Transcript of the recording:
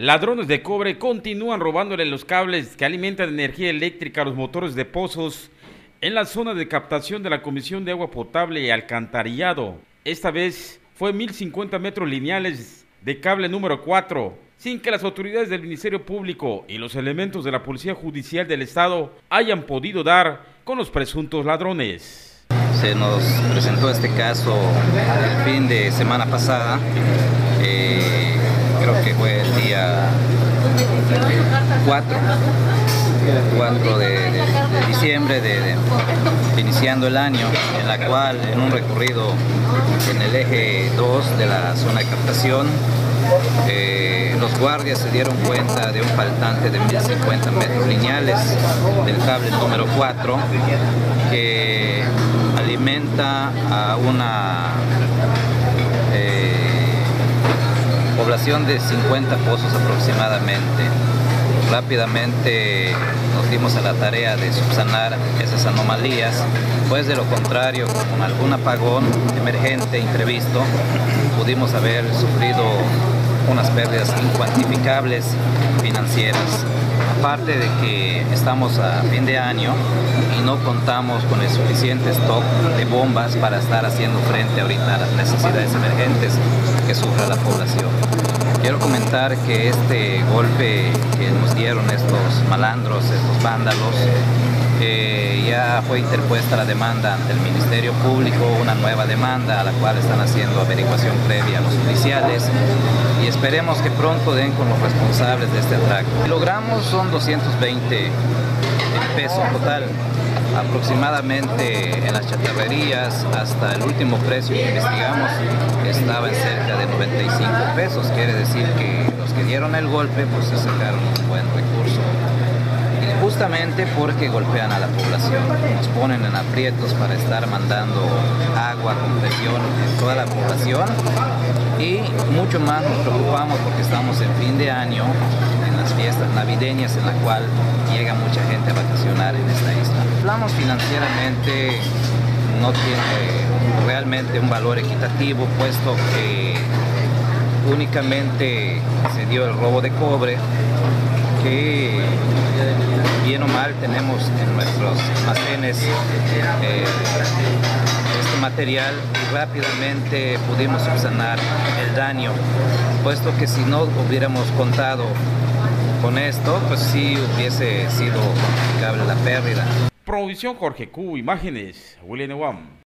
Ladrones de cobre continúan robándole los cables que alimentan energía eléctrica a los motores de pozos en la zona de captación de la Comisión de Agua Potable y Alcantarillado. Esta vez fue 1050 metros lineales de cable número 4, sin que las autoridades del Ministerio Público y los elementos de la Policía Judicial del Estado hayan podido dar con los presuntos ladrones. Se nos presentó este caso el fin de semana pasada. Eh, creo que fue el día 4, 4 de, diciembre, de, iniciando el año, en la cual en un recorrido en el eje 2 de la zona de captación, eh, los guardias se dieron cuenta de un faltante de 1050 metros lineales del cable número 4 que alimenta a una población de 50 pozos aproximadamente. Rápidamente nos dimos a la tarea de subsanar esas anomalías, pues de lo contrario, con algún apagón emergente imprevisto, pudimos haber sufrido unas pérdidas incuantificables financieras. Aparte de que estamos a fin de año y no contamos con el suficiente stock de bombas para estar haciendo frente ahorita a las necesidades emergentes que sufre la población. Quiero comentar que este golpe que nos dieron estos malandros, estos vándalos, eh, ya fue interpuesta la demanda ante el Ministerio Público, una nueva demanda a la cual están haciendo averiguación previa a los judiciales y esperemos que pronto den con los responsables de este atraco. logramos son 220 pesos total aproximadamente en las chatarrerías hasta el último precio que investigamos estaba en cerca de 95 pesos, quiere decir que los que dieron el golpe pues se sacaron un buen recurso justamente porque golpean a la población, nos ponen en aprietos para estar mandando agua con presión en toda la población y mucho más nos preocupamos porque estamos en fin de año, en las fiestas navideñas en la cual llega mucha gente a vacacionar en esta isla. Hablamos financieramente no tiene realmente un valor equitativo puesto que únicamente se dio el robo de cobre que bien o mal tenemos en nuestros almacenes eh, este material y rápidamente pudimos subsanar el daño, puesto que si no hubiéramos contado con esto, pues sí hubiese sido complicable la pérdida. Provisión Jorge Q, imágenes, William Wam.